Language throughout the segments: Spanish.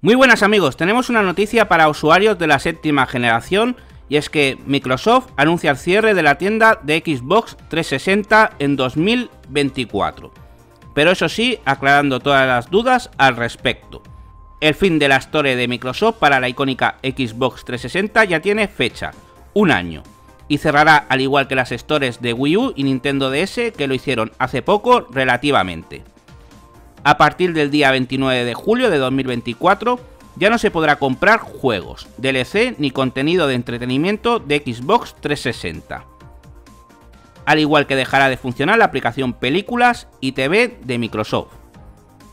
Muy buenas amigos, tenemos una noticia para usuarios de la séptima generación y es que Microsoft anuncia el cierre de la tienda de Xbox 360 en 2024. Pero eso sí, aclarando todas las dudas al respecto. El fin de la Store de Microsoft para la icónica Xbox 360 ya tiene fecha, un año, y cerrará al igual que las stores de Wii U y Nintendo DS que lo hicieron hace poco relativamente. A partir del día 29 de julio de 2024 ya no se podrá comprar juegos, DLC ni contenido de entretenimiento de Xbox 360. Al igual que dejará de funcionar la aplicación Películas y TV de Microsoft.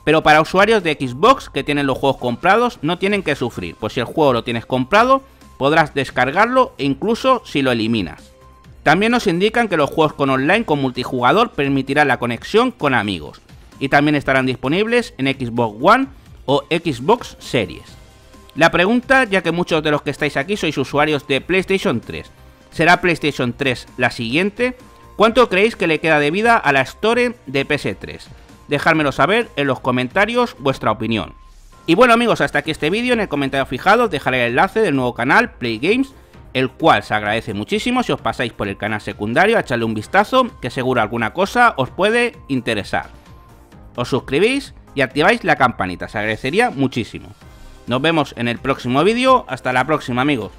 Pero para usuarios de Xbox que tienen los juegos comprados no tienen que sufrir, pues si el juego lo tienes comprado podrás descargarlo e incluso si lo eliminas. También nos indican que los juegos con online con multijugador permitirán la conexión con amigos, y también estarán disponibles en Xbox One o Xbox Series. La pregunta, ya que muchos de los que estáis aquí sois usuarios de PlayStation 3, ¿será PlayStation 3 la siguiente? ¿Cuánto creéis que le queda de vida a la Store de PS3? Dejármelo saber en los comentarios vuestra opinión. Y bueno amigos, hasta aquí este vídeo, en el comentario fijado dejaré el enlace del nuevo canal Play Games, el cual se agradece muchísimo si os pasáis por el canal secundario a echarle un vistazo, que seguro alguna cosa os puede interesar os suscribís y activáis la campanita, se agradecería muchísimo. Nos vemos en el próximo vídeo, hasta la próxima amigos.